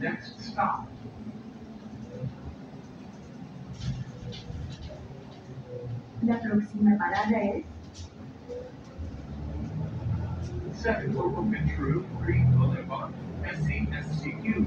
Next stop, La próxima parada es Second local Green Boulevard, SCSCU.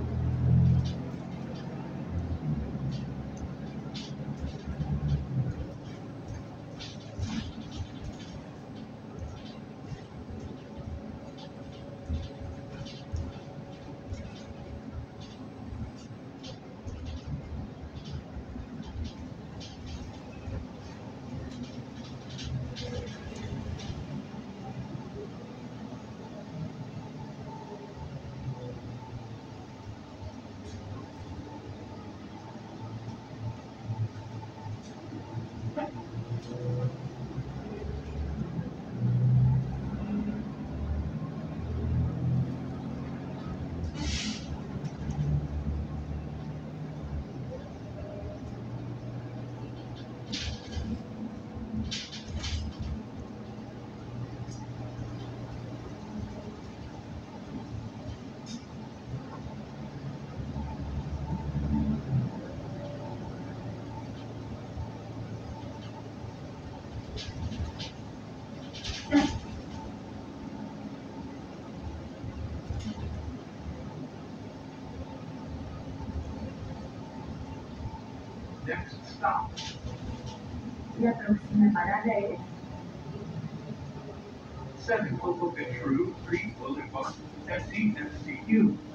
Next stop, La próxima parada es Second local Ventura Green Boulevard, SCSCU.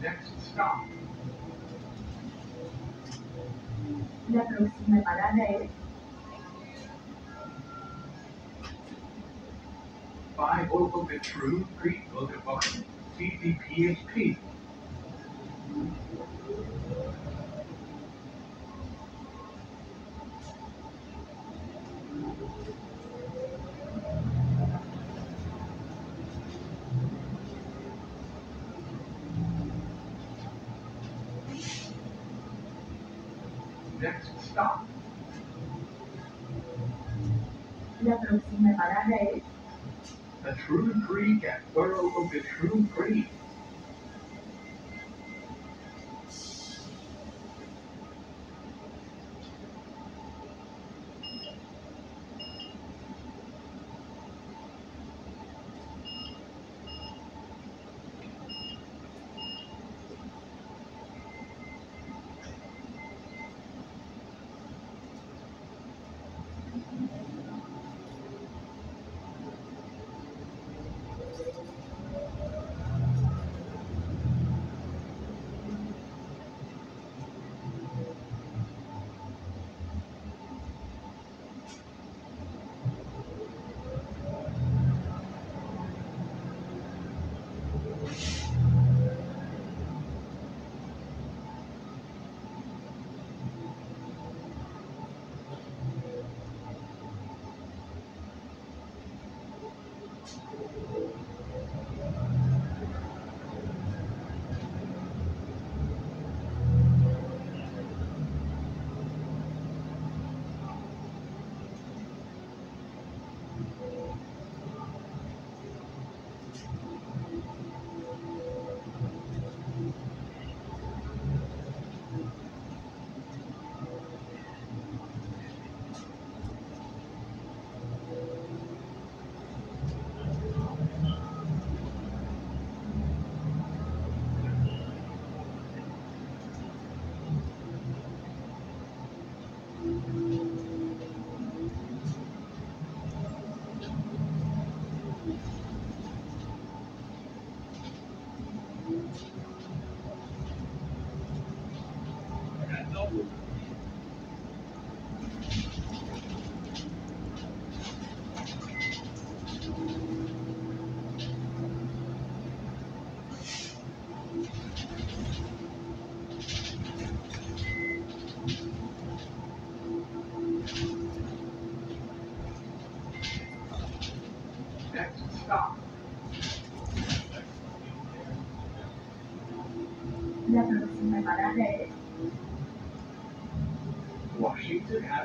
Next stop, La próxima parada es Five local Ventura Green Boulevard, CDPHP. Next stop, La próxima parada es Patroon Creek at Borough of Patroon Creek. parada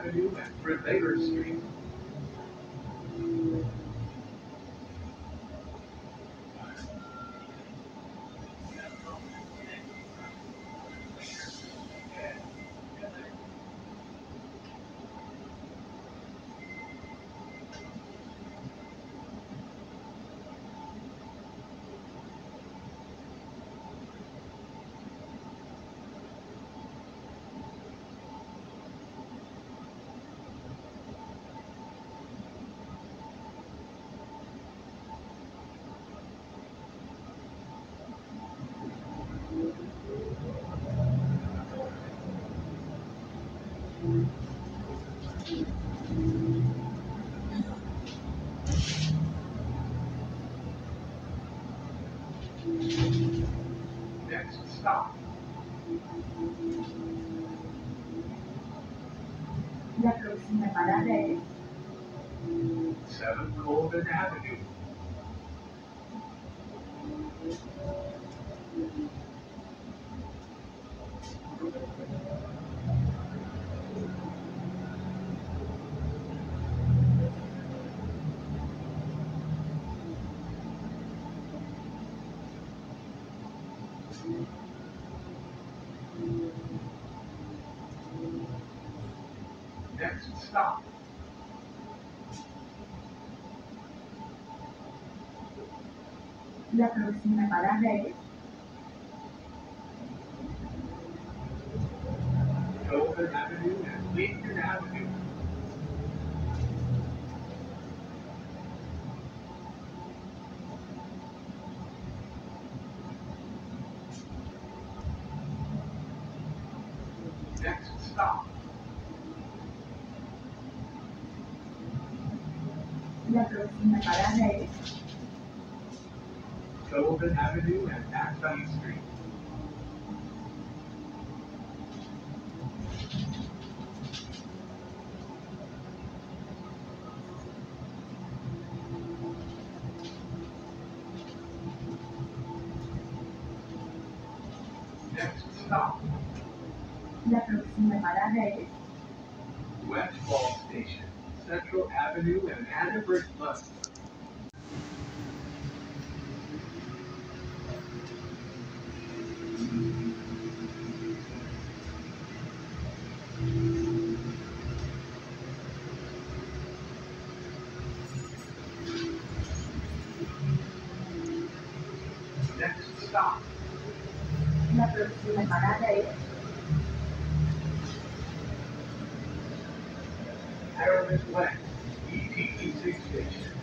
Avenue and Rivera Street. Next stop, la próxima parada es 7 Golden Avenue. Next stop, la próxima Lincoln Avenue. Next stop, la próxima parada es Golden Avenue and Acton Street. Next stop, la próxima parada es West Ball Station, Central Avenue and Annenberg Bus. Next stop, la próxima parada es Harriman West, ETEC Station.